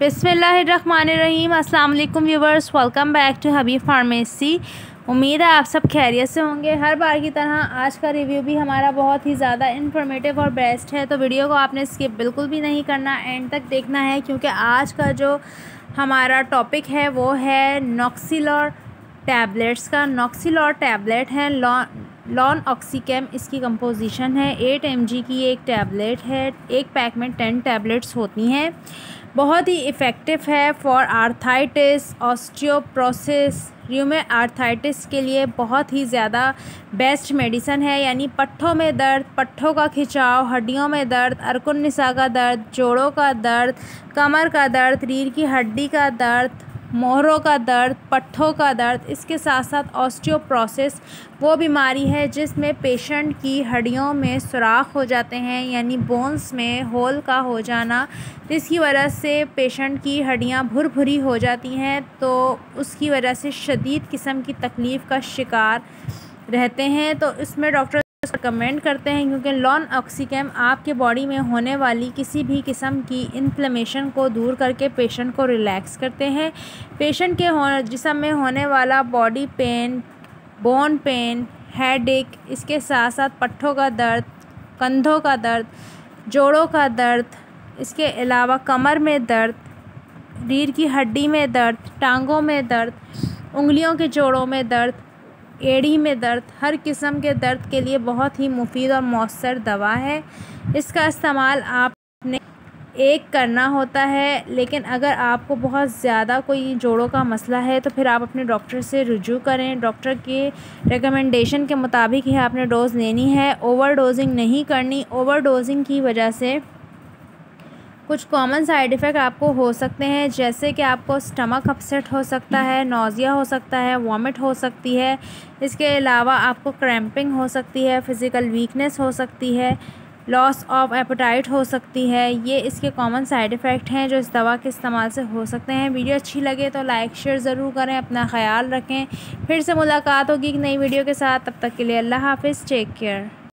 बिसमीम अल्लाम viewers, welcome back to Habib pharmacy. उम्मीद है आप सब खैरियत से होंगे। हर बार की तरह आज का रिव्यू भी हमारा बहुत ही ज़्यादा इन्फॉर्मेटिव और बेस्ट है तो वीडियो को आपने स्किप बिल्कुल भी नहीं करना एंड तक देखना है, क्योंकि आज का जो हमारा टॉपिक है, वो है नॉक्सिलर टैबलेट्स का। नॉक्सिलर टैबलेट है लॉन ऑक्सीकेम इसकी कंपोजिशन है। एट एमजी की एक टैबलेट है। एक पैक में टेन टैबलेट्स होती हैं। बहुत ही इफ़ेक्टिव है for arthritis osteoporosis rheumatoid arthritis के लिए बहुत ही ज़्यादा बेस्ट मेडिसन है। यानी पट्ठों में दर्द पट्ठों का खिंचाव, हड्डियों में दर्द अरकुन निसा का दर्द, जोड़ों का दर्द, कमर का दर्द, रीढ़ की हड्डी का दर्द मोहरों का दर्द, पट्ठों का दर्द, इसके साथ साथ ऑस्टियोप्रोसिस वो बीमारी है जिसमें पेशेंट की हड्डियों में सुराख हो जाते हैं, यानी बोन्स में होल का हो जाना। जिसकी वजह से पेशेंट की हड्डियाँ भुर भुरी हो जाती हैं तो उसकी वजह से शदीद किस्म की तकलीफ़ का शिकार रहते हैं। तो इसमें डॉक्टर कमेंट करते हैं क्योंकि लॉन ऑक्सीकेम आपके बॉडी में होने वाली किसी भी किस्म की इन्फ्लेमेशन को दूर करके पेशेंट को रिलैक्स करते हैं। पेशेंट के हो जिसम में होने वाला body pain bone pain head इसके साथ साथ पट्ठों का दर्द, कंधों का दर्द, जोड़ों का दर्द, इसके अलावा कमर में दर्द, रीढ़ की हड्डी में दर्द, टांगों में दर्द, उंगलियों के जोड़ों में दर्द एड़ी में दर्द, हर किस्म के दर्द के लिए बहुत ही मुफीद और मौसर दवा है। इसका इस्तेमाल आपने एक करना होता है, लेकिन अगर आपको बहुत ज़्यादा कोई जोड़ों का मसला है तो फिर आप अपने डॉक्टर से रुजू करें। डॉक्टर के रिकमेंडेशन के मुताबिक ही आपने डोज़ लेनी है। ओवर डोजिंग नहीं करनी। ओवर डोजिंग की वजह से कुछ कॉमन साइड इफ़ेक्ट आपको हो सकते हैं, जैसे कि आपको स्टमक अपसेट हो सकता है नोज़िया हो सकता है वॉमिट हो सकती है। इसके अलावा आपको क्रैम्पिंग हो सकती है फ़िज़िकल वीकनेस हो सकती है लॉस ऑफ़ एपेटाइट हो सकती है। ये इसके कॉमन साइड इफ़ेक्ट हैं जो इस दवा के इस्तेमाल से हो सकते हैं। वीडियो अच्छी लगे तो लाइक शेयर ज़रूर करें, अपना ख्याल रखें। फिर से मुलाकात होगी एक नई वीडियो के साथ। तब तक के लिए अल्लाह हाफिज़ टेक केयर